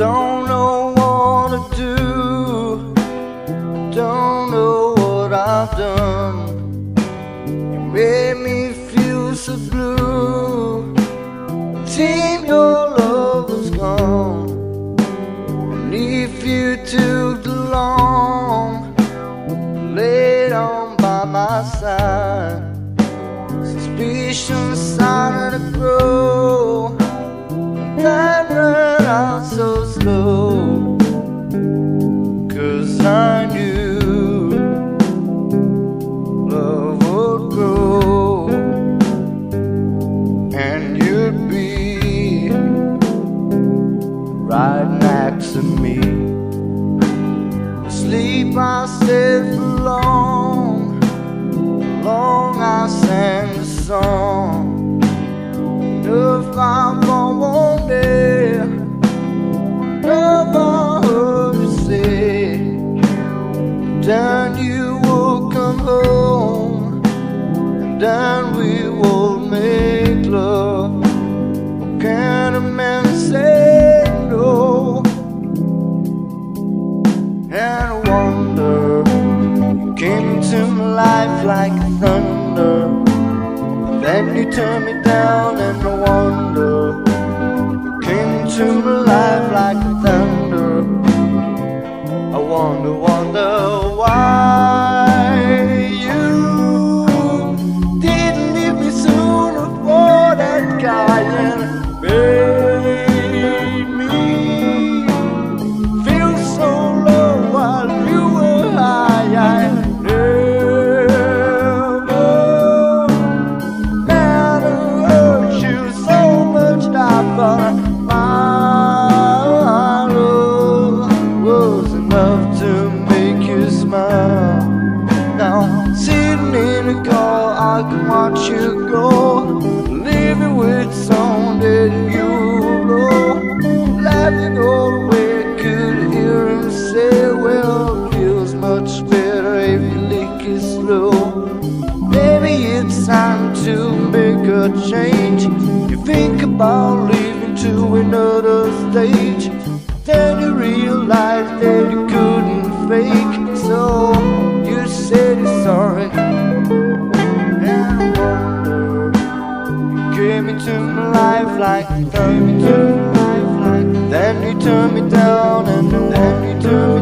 Don't know what to do. Don't know what I've done. You made me feel so blue. Team, you're. Asleep, I stayed for long, long I sang the song. If I'm born one day, never heard you say, then you will come home, and then we will make life like thunder. And then you turned me down and I wonder You Came to my life like thunder. I wonder, wonder smile. Now sitting in a car, I can watch you go, living with someone that you know, laughing all the way. Could hear him say, "Well, feels much better if you lick it slow." Maybe it's time to make a change. You think about leaving to another stage. Wonder, you like came into my life like then you turned me down and then you turned me